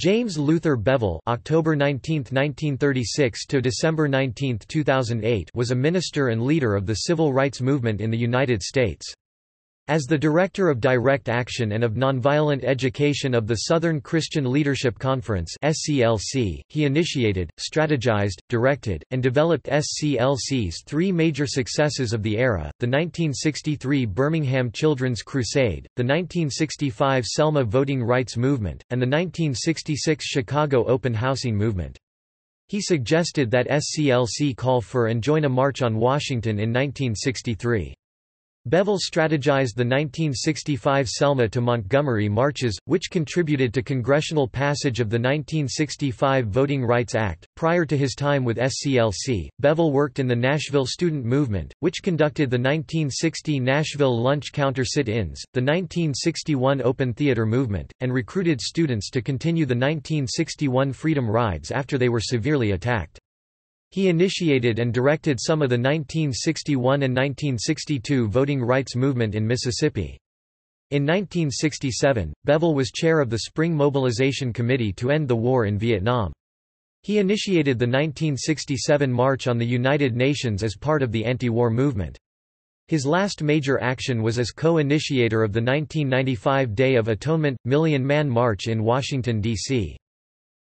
James Luther Bevel October 19, 1936 to December 19, 2008 was a minister and leader of the civil rights movement in the United States. As the Director of Direct Action and of Nonviolent Education of the Southern Christian Leadership Conference he initiated, strategized, directed, and developed SCLC's three major successes of the era, the 1963 Birmingham Children's Crusade, the 1965 Selma Voting Rights Movement, and the 1966 Chicago Open Housing Movement. He suggested that SCLC call for and join a march on Washington in 1963. Bevel strategized the 1965 Selma to Montgomery marches, which contributed to congressional passage of the 1965 Voting Rights Act. Prior to his time with SCLC, Bevel worked in the Nashville student movement, which conducted the 1960 Nashville lunch counter sit ins, the 1961 Open Theater movement, and recruited students to continue the 1961 Freedom Rides after they were severely attacked. He initiated and directed some of the 1961 and 1962 voting rights movement in Mississippi. In 1967, Bevel was chair of the Spring Mobilization Committee to end the war in Vietnam. He initiated the 1967 March on the United Nations as part of the anti-war movement. His last major action was as co-initiator of the 1995 Day of Atonement, Million Man March in Washington, D.C.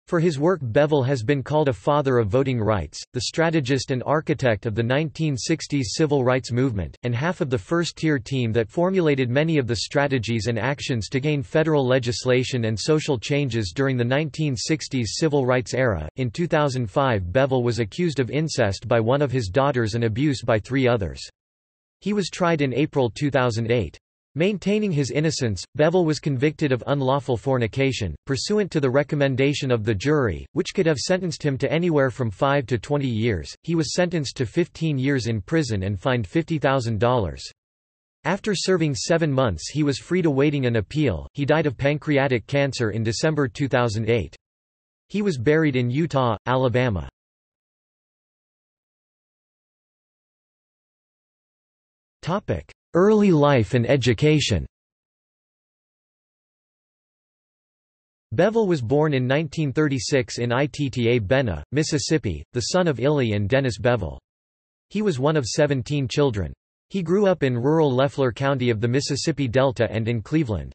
For his work Bevel has been called a father of voting rights, the strategist and architect of the 1960s civil rights movement, and half of the first-tier team that formulated many of the strategies and actions to gain federal legislation and social changes during the 1960s civil rights era. In 2005 Bevel was accused of incest by one of his daughters and abuse by three others. He was tried in April 2008. Maintaining his innocence, Bevel was convicted of unlawful fornication, pursuant to the recommendation of the jury, which could have sentenced him to anywhere from 5 to 20 years. He was sentenced to 15 years in prison and fined $50,000. After serving seven months he was freed awaiting an appeal. He died of pancreatic cancer in December 2008. He was buried in Eutaw, Alabama. Topic: Early life and education Bevel was born in 1936 in Itta Bena, Mississippi, the son of Illy and Dennis Bevel. He was one of 17 children. He grew up in rural Leflore County of the Mississippi Delta and in Cleveland.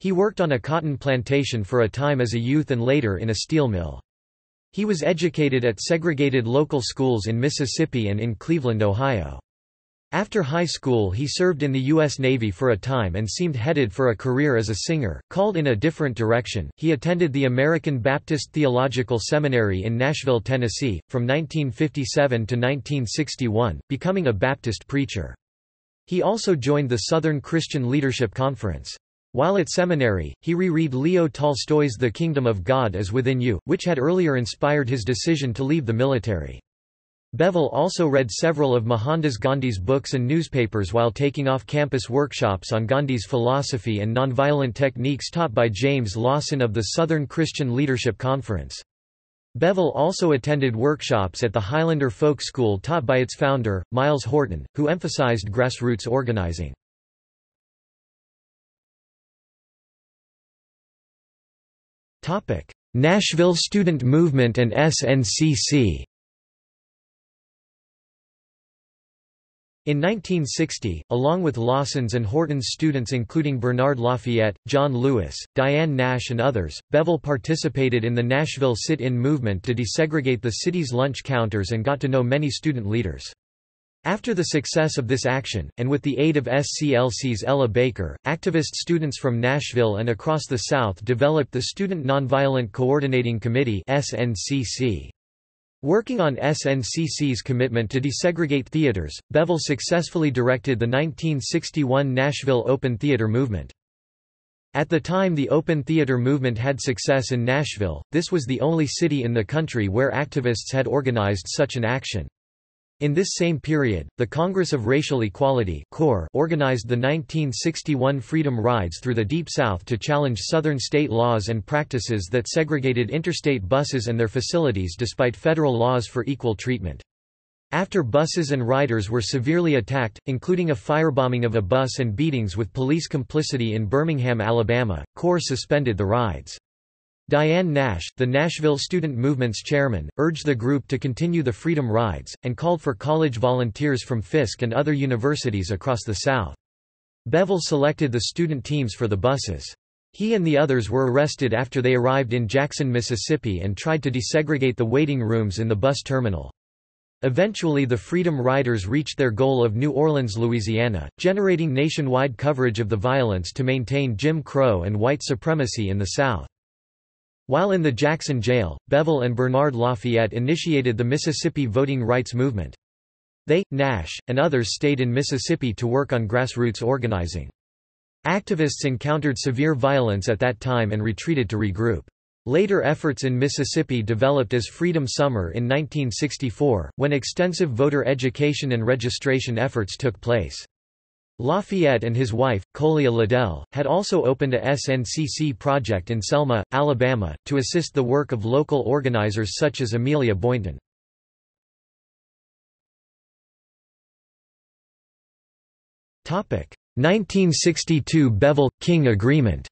He worked on a cotton plantation for a time as a youth and later in a steel mill. He was educated at segregated local schools in Mississippi and in Cleveland, Ohio. After high school he served in the U.S. Navy for a time and seemed headed for a career as a singer, called in a different direction. He attended the American Baptist Theological Seminary in Nashville, Tennessee, from 1957 to 1961, becoming a Baptist preacher. He also joined the Southern Christian Leadership Conference. While at seminary, he reread Leo Tolstoy's The Kingdom of God is Within You, which had earlier inspired his decision to leave the military. Bevel also read several of Mohandas Gandhi's books and newspapers while taking off-campus workshops on Gandhi's philosophy and nonviolent techniques taught by James Lawson of the Southern Christian Leadership Conference. Bevel also attended workshops at the Highlander Folk School taught by its founder, Myles Horton, who emphasized grassroots organizing. Nashville Student Movement and SNCC In 1960, along with Lawson's and Horton's students including Bernard Lafayette, John Lewis, Diane Nash and others, Bevel participated in the Nashville sit-in movement to desegregate the city's lunch counters and got to know many student leaders. After the success of this action, and with the aid of SCLC's Ella Baker, activist students from Nashville and across the South developed the Student Nonviolent Coordinating Committee SNCC. Working on SNCC's commitment to desegregate theaters, Bevel successfully directed the 1961 Nashville Open Theater movement. At the time the open theater movement had success in Nashville, this was the only city in the country where activists had organized such an action. In this same period, the Congress of Racial Equality organized the 1961 Freedom Rides through the Deep South to challenge Southern state laws and practices that segregated interstate buses and their facilities despite federal laws for equal treatment. After buses and riders were severely attacked, including a firebombing of a bus and beatings with police complicity in Birmingham, Alabama, CORE suspended the rides. Diane Nash, the Nashville Student Movement's chairman, urged the group to continue the Freedom Rides, and called for college volunteers from Fisk and other universities across the South. Bevel selected the student teams for the buses. He and the others were arrested after they arrived in Jackson, Mississippi and tried to desegregate the waiting rooms in the bus terminal. Eventually the Freedom Riders reached their goal of New Orleans, Louisiana, generating nationwide coverage of the violence to maintain Jim Crow and white supremacy in the South. While in the Jackson jail, Bevel and Bernard Lafayette initiated the Mississippi voting rights movement. They, Nash, and others stayed in Mississippi to work on grassroots organizing. Activists encountered severe violence at that time and retreated to regroup. Later efforts in Mississippi developed as Freedom Summer in 1964, when extensive voter education and registration efforts took place. Lafayette and his wife, Colia Liddell, had also opened a SNCC project in Selma, Alabama, to assist the work of local organizers such as Amelia Boynton. Topic 1962 Bevel-King Agreement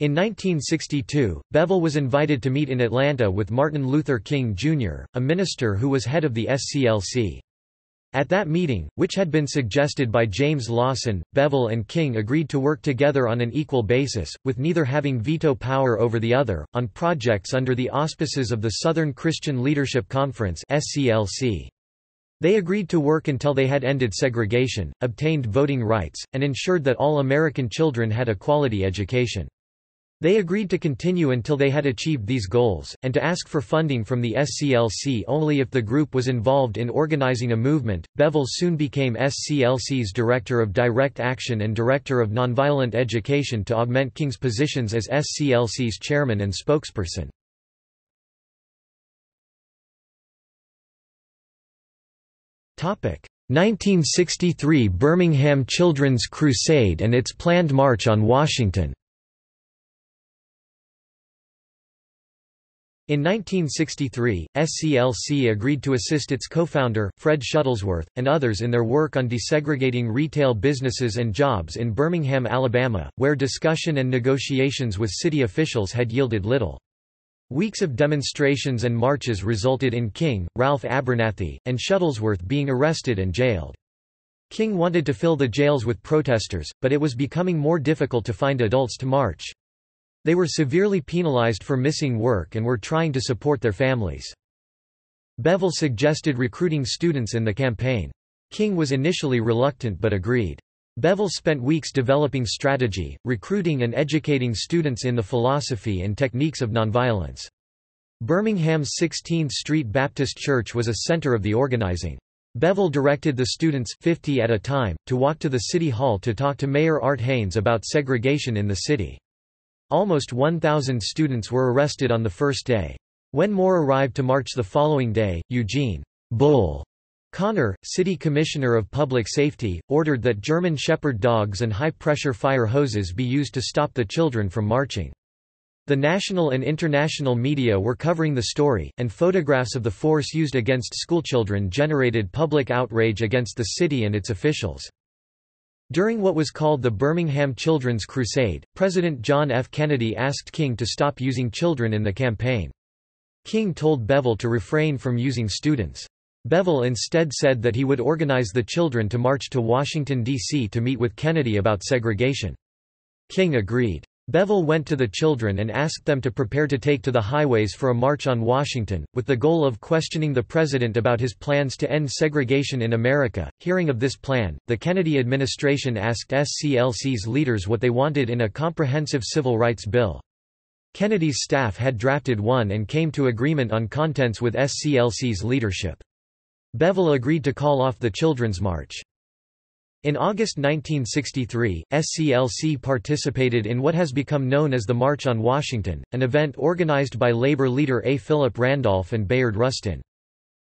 In 1962, Bevel was invited to meet in Atlanta with Martin Luther King, Jr., a minister who was head of the SCLC. At that meeting, which had been suggested by James Lawson, Bevel and King agreed to work together on an equal basis, with neither having veto power over the other, on projects under the auspices of the Southern Christian Leadership Conference. They agreed to work until they had ended segregation, obtained voting rights, and ensured that all American children had a quality education. They agreed to continue until they had achieved these goals, and to ask for funding from the SCLC only if the group was involved in organizing a movement. Bevel soon became SCLC's Director of Direct Action and Director of Nonviolent Education to augment King's positions as SCLC's chairman and spokesperson. Topic: 1963 Birmingham Children's Crusade and its planned march on Washington. In 1963, SCLC agreed to assist its co-founder, Fred Shuttlesworth, and others in their work on desegregating retail businesses and jobs in Birmingham, Alabama, where discussion and negotiations with city officials had yielded little. Weeks of demonstrations and marches resulted in King, Ralph Abernathy, and Shuttlesworth being arrested and jailed. King wanted to fill the jails with protesters, but it was becoming more difficult to find adults to march. They were severely penalized for missing work and were trying to support their families. Bevel suggested recruiting students in the campaign. King was initially reluctant but agreed. Bevel spent weeks developing strategy, recruiting and educating students in the philosophy and techniques of nonviolence. Birmingham's 16th Street Baptist Church was a center of the organizing. Bevel directed the students 50 at a time, to walk to the City Hall to talk to Mayor Art Hanes about segregation in the city. Almost 1,000 students were arrested on the first day. When more arrived to march the following day, Eugene Bull Connor, city commissioner of public safety, ordered that German shepherd dogs and high-pressure fire hoses be used to stop the children from marching. The national and international media were covering the story, and photographs of the force used against schoolchildren generated public outrage against the city and its officials. During what was called the Birmingham Children's Crusade, President John F. Kennedy asked King to stop using children in the campaign. King told Bevel to refrain from using students. Bevel instead said that he would organize the children to march to Washington, D.C. to meet with Kennedy about segregation. King agreed. Bevel went to the children and asked them to prepare to take to the highways for a march on Washington, with the goal of questioning the president about his plans to end segregation in America. Hearing of this plan, the Kennedy administration asked SCLC's leaders what they wanted in a comprehensive civil rights bill. Kennedy's staff had drafted one and came to agreement on contents with SCLC's leadership. Bevel agreed to call off the Children's March. In August 1963, SCLC participated in what has become known as the March on Washington, an event organized by labor leader A. Philip Randolph and Bayard Rustin.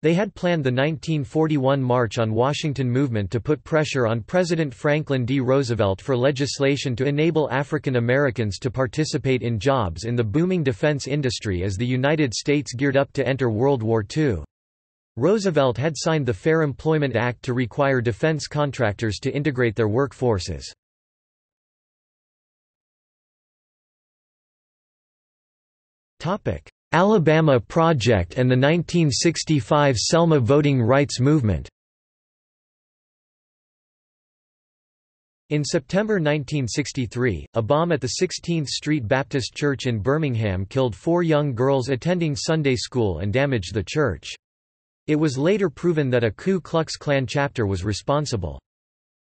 They had planned the 1941 March on Washington movement to put pressure on President Franklin D. Roosevelt for legislation to enable African Americans to participate in jobs in the booming defense industry as the United States geared up to enter World War II. Roosevelt had signed the Fair Employment Act to require defense contractors to integrate their workforces. Alabama Project and the 1965 Selma voting rights movement In September 1963, a bomb at the 16th Street Baptist Church in Birmingham killed four young girls attending Sunday school and damaged the church. It was later proven that a Ku Klux Klan chapter was responsible.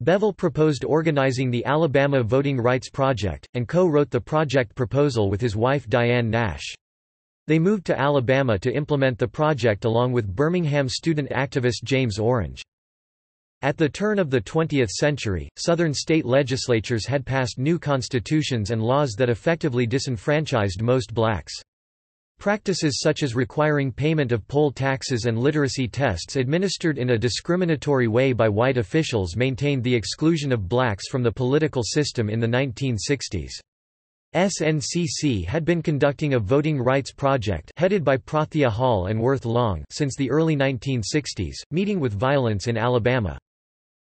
Bevel proposed organizing the Alabama Voting Rights Project, and co-wrote the project proposal with his wife Diane Nash. They moved to Alabama to implement the project along with Birmingham student activist James Orange. At the turn of the 20th century, Southern state legislatures had passed new constitutions and laws that effectively disenfranchised most blacks. Practices such as requiring payment of poll taxes and literacy tests administered in a discriminatory way by white officials maintained the exclusion of blacks from the political system in the 1960s. SNCC had been conducting a voting rights project headed by Prathia Hall and Worth Long since the early 1960s, meeting with violence in Alabama.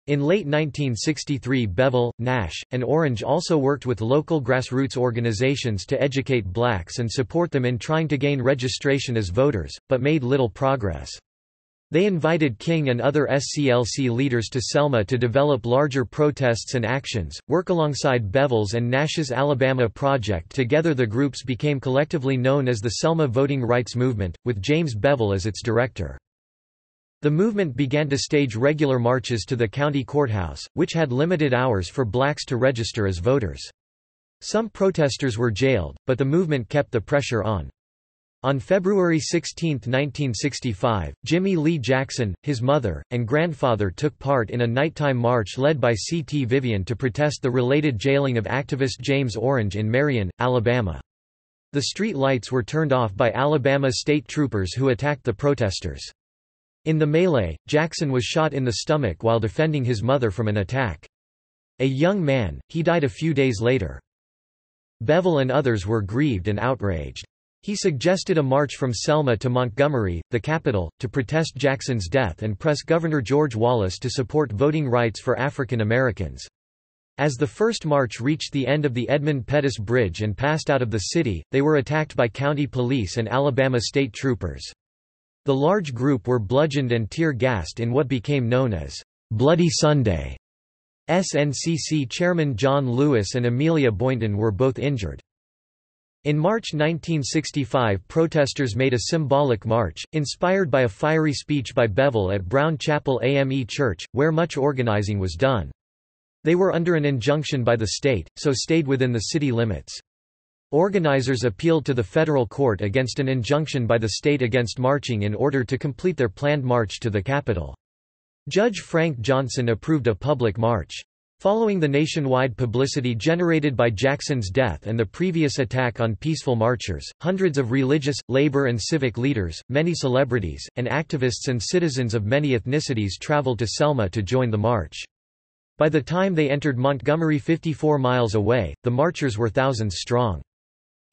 In late 1963 Bevel, Nash, and Orange also worked with local grassroots organizations to educate blacks and support them in trying to gain registration as voters, but made little progress. They invited King and other SCLC leaders to Selma to develop larger protests and actions, work alongside Bevel's and Nash's Alabama Project together the groups became collectively known as the Selma Voting Rights Movement, with James Bevel as its director. The movement began to stage regular marches to the county courthouse, which had limited hours for blacks to register as voters. Some protesters were jailed, but the movement kept the pressure on. On February 16, 1965, Jimmy Lee Jackson, his mother, and grandfather took part in a nighttime march led by C. T. Vivian to protest the related jailing of activist James Orange in Marion, Alabama. The street lights were turned off by Alabama state troopers who attacked the protesters. In the melee, Jackson was shot in the stomach while defending his mother from an attack. A young man, he died a few days later. Bevel and others were grieved and outraged. He suggested a march from Selma to Montgomery, the capital, to protest Jackson's death and press Governor George Wallace to support voting rights for African Americans. As the first march reached the end of the Edmund Pettus Bridge and passed out of the city, they were attacked by county police and Alabama state troopers. The large group were bludgeoned and tear-gassed in what became known as Bloody Sunday. SNCC chairman John Lewis and Amelia Boynton were both injured. In March 1965 protesters made a symbolic march, inspired by a fiery speech by Bevel at Brown Chapel AME Church, where much organizing was done. They were under an injunction by the state, so stayed within the city limits. Organizers appealed to the federal court against an injunction by the state against marching in order to complete their planned march to the capital. Judge Frank Johnson approved a public march. Following the nationwide publicity generated by Jackson's death and the previous attack on peaceful marchers, hundreds of religious, labor and civic leaders, many celebrities, and activists and citizens of many ethnicities traveled to Selma to join the march. By the time they entered Montgomery 54 miles away, the marchers were thousands strong.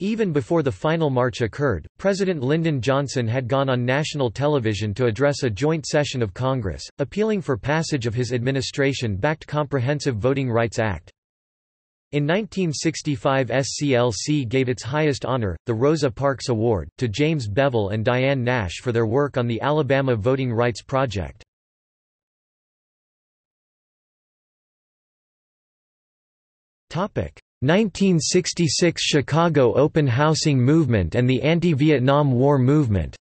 Even before the final march occurred, President Lyndon Johnson had gone on national television to address a joint session of Congress, appealing for passage of his administration-backed Comprehensive Voting Rights Act. In 1965 SCLC gave its highest honor, the Rosa Parks Award, to James Bevel and Diane Nash for their work on the Alabama Voting Rights Project. 1966 Chicago Open Housing Movement and the Anti-Vietnam War Movement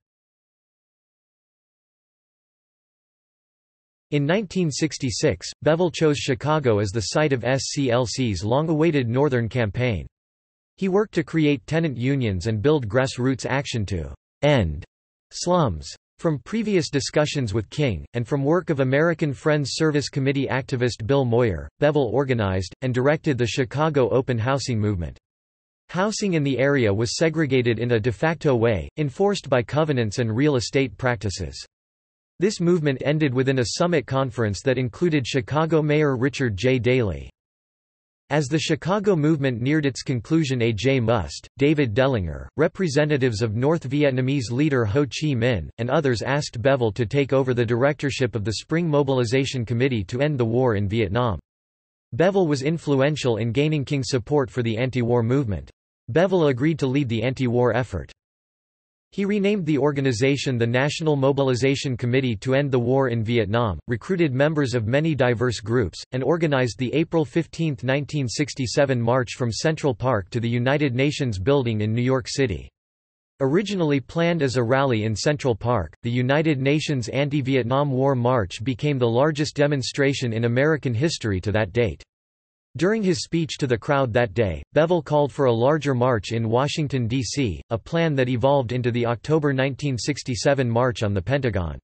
In 1966, Bevel chose Chicago as the site of SCLC's long-awaited Northern Campaign. He worked to create tenant unions and build grassroots action to end slums. From previous discussions with King, and from work of American Friends Service Committee activist Bill Moyer, Bevel organized, and directed the Chicago open housing movement. Housing in the area was segregated in a de facto way, enforced by covenants and real estate practices. This movement ended within a summit conference that included Chicago Mayor Richard J. Daley. As the Chicago movement neared its conclusion A. J. Muste, David Dellinger, representatives of North Vietnamese leader Ho Chi Minh, and others asked Bevel to take over the directorship of the Spring Mobilization Committee to end the war in Vietnam. Bevel was influential in gaining King's support for the anti-war movement. Bevel agreed to lead the anti-war effort. He renamed the organization the National Mobilization Committee to End the War in Vietnam, recruited members of many diverse groups, and organized the April 15, 1967 march from Central Park to the United Nations building in New York City. Originally planned as a rally in Central Park, the United Nations Anti-Vietnam War March became the largest demonstration in American history to that date. During his speech to the crowd that day, Bevel called for a larger march in Washington, D.C., a plan that evolved into the October 1967 March on the Pentagon.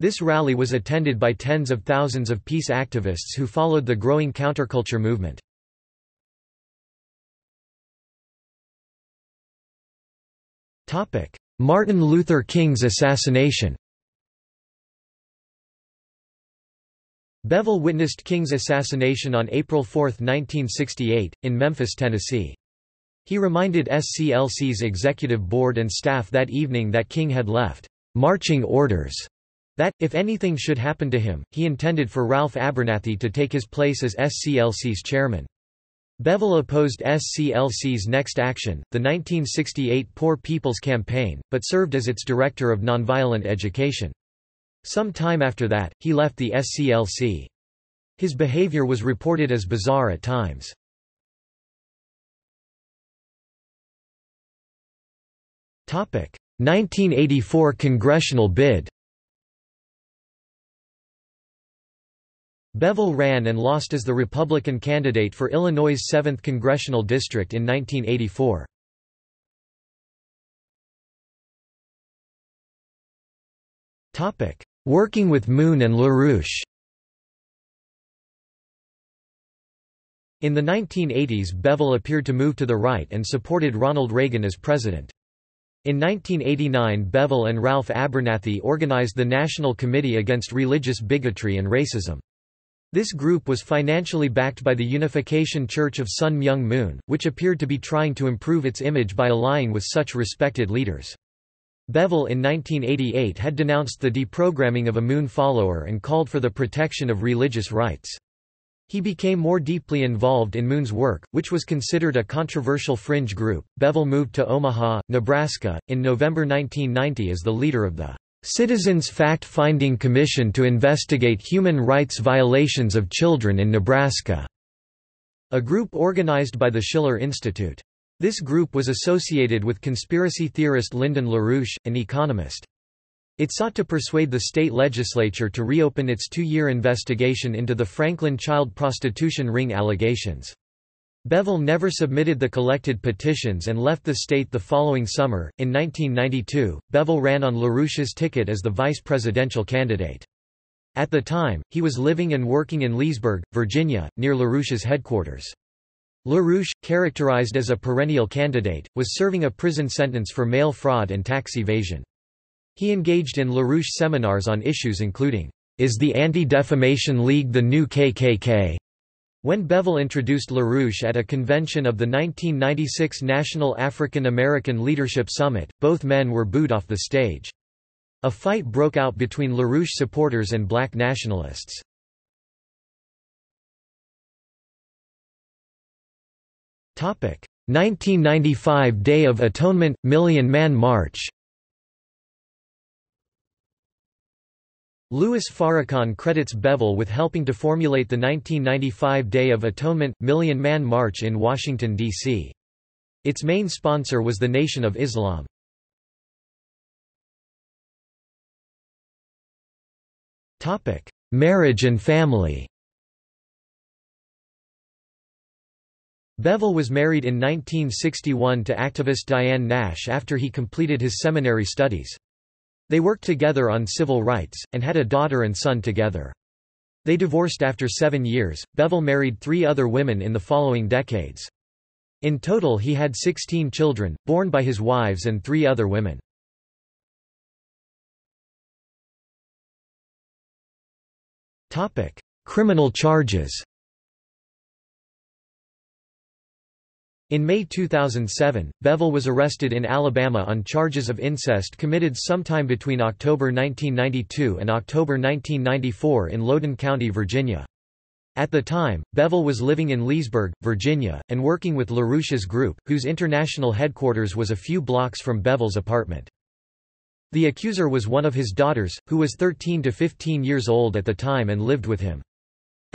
This rally was attended by tens of thousands of peace activists who followed the growing counterculture movement. Martin Luther King's assassination Bevel witnessed King's assassination on April 4, 1968, in Memphis, Tennessee. He reminded SCLC's executive board and staff that evening that King had left marching orders that, if anything should happen to him, he intended for Ralph Abernathy to take his place as SCLC's chairman. Bevel opposed SCLC's next action, the 1968 Poor People's Campaign, but served as its director of nonviolent education. Some time after that, he left the SCLC. His behavior was reported as bizarre at times. Topic: 1984 congressional bid. Bevel ran and lost as the Republican candidate for Illinois' 7th congressional district in 1984. Topic: Working with Moon and LaRouche In the 1980s Bevel appeared to move to the right and supported Ronald Reagan as president. In 1989 Bevel and Ralph Abernathy organized the National Committee Against Religious Bigotry and Racism. This group was financially backed by the Unification Church of Sun Myung Moon, which appeared to be trying to improve its image by allying with such respected leaders. Bevel in 1988 had denounced the deprogramming of a Moon follower and called for the protection of religious rights. He became more deeply involved in Moon's work, which was considered a controversial fringe group. Bevel moved to Omaha, Nebraska, in November 1990 as the leader of the Citizens Fact-Finding Commission to investigate human rights violations of children in Nebraska, a group organized by the Schiller Institute. This group was associated with conspiracy theorist Lyndon LaRouche, an economist. It sought to persuade the state legislature to reopen its two-year investigation into the Franklin child prostitution ring allegations. Bevel never submitted the collected petitions and left the state the following summer. In 1992, Bevel ran on LaRouche's ticket as the vice presidential candidate. At the time, he was living and working in Leesburg, Virginia, near LaRouche's headquarters. LaRouche, characterized as a perennial candidate, was serving a prison sentence for mail fraud and tax evasion. He engaged in LaRouche seminars on issues including, Is the Anti-Defamation League the new KKK? When Bevel introduced LaRouche at a convention of the 1996 National African American Leadership Summit, both men were booed off the stage. A fight broke out between LaRouche supporters and black nationalists. 1995 Day of Atonement – Million Man March Louis Farrakhan credits Bevel with helping to formulate the 1995 Day of Atonement – Million Man March in Washington, D.C. Its main sponsor was the Nation of Islam. Marriage and family Bevel was married in 1961 to activist Diane Nash after he completed his seminary studies. They worked together on civil rights, and had a daughter and son together. They divorced after seven years. Bevel married three other women in the following decades. In total he had 16 children, born by his wives and three other women. Criminal charges In May 2007, Bevel was arrested in Alabama on charges of incest committed sometime between October 1992 and October 1994 in Loudoun County, Virginia. At the time, Bevel was living in Leesburg, Virginia, and working with LaRouche's group, whose international headquarters was a few blocks from Bevel's apartment. The accuser was one of his daughters, who was 13 to 15 years old at the time and lived with him.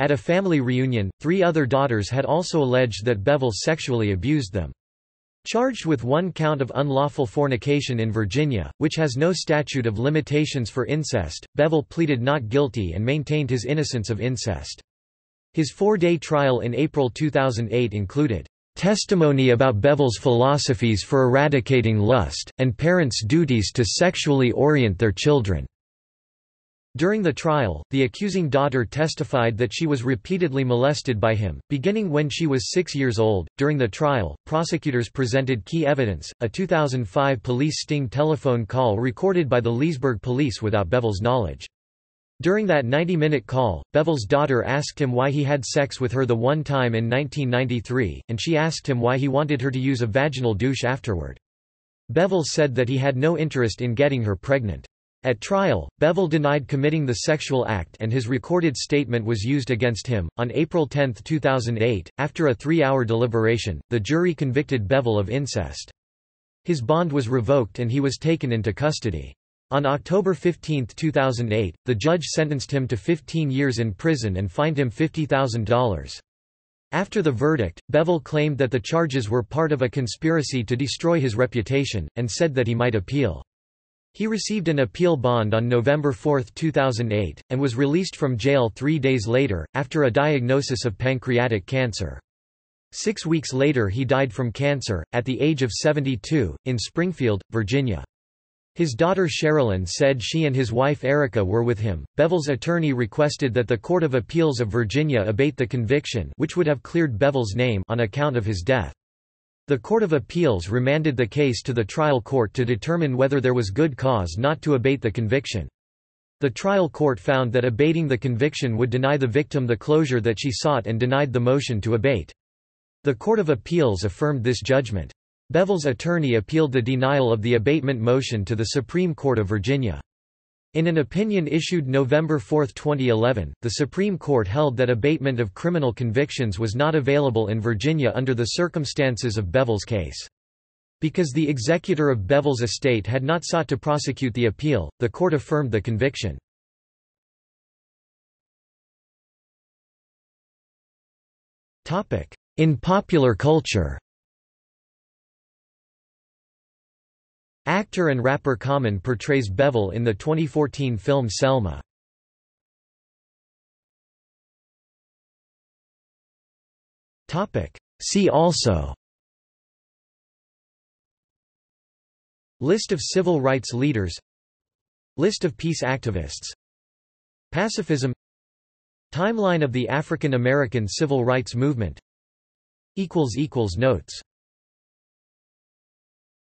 At a family reunion, three other daughters had also alleged that Bevel sexually abused them. Charged with one count of unlawful fornication in Virginia, which has no statute of limitations for incest, Bevel pleaded not guilty and maintained his innocence of incest. His four-day trial in April 2008 included testimony about Bevel's philosophies for eradicating lust, and parents' duties to sexually orient their children. During the trial, the accusing daughter testified that she was repeatedly molested by him, beginning when she was six years old. During the trial, prosecutors presented key evidence a 2005 police sting telephone call recorded by the Leesburg police without Bevel's knowledge. During that 90-minute call, Bevel's daughter asked him why he had sex with her the one time in 1993, and she asked him why he wanted her to use a vaginal douche afterward. Bevel said that he had no interest in getting her pregnant. At trial, Bevel denied committing the sexual act and his recorded statement was used against him. On April 10, 2008, after a three-hour deliberation, the jury convicted Bevel of incest. His bond was revoked and he was taken into custody. On October 15, 2008, the judge sentenced him to 15 years in prison and fined him $50,000. After the verdict, Bevel claimed that the charges were part of a conspiracy to destroy his reputation, and said that he might appeal. He received an appeal bond on November 4, 2008, and was released from jail three days later, after a diagnosis of pancreatic cancer. Six weeks later he died from cancer, at the age of 72, in Springfield, Virginia. His daughter Sherilyn said she and his wife Erica were with him. Bevel's attorney requested that the Court of Appeals of Virginia abate the conviction which would have cleared Bevel's name on account of his death. The Court of Appeals remanded the case to the trial court to determine whether there was good cause not to abate the conviction. The trial court found that abating the conviction would deny the victim the closure that she sought and denied the motion to abate. The Court of Appeals affirmed this judgment. Bevel's attorney appealed the denial of the abatement motion to the Supreme Court of Virginia. In an opinion issued November 4, 2011, the Supreme Court held that abatement of criminal convictions was not available in Virginia under the circumstances of Bevel's case. Because the executor of Bevel's estate had not sought to prosecute the appeal, the court affirmed the conviction. In popular culture Actor and rapper Common portrays Bevel in the 2014 film Selma. See also List of civil rights leaders List of peace activists Pacifism Timeline of the African American Civil Rights Movement Notes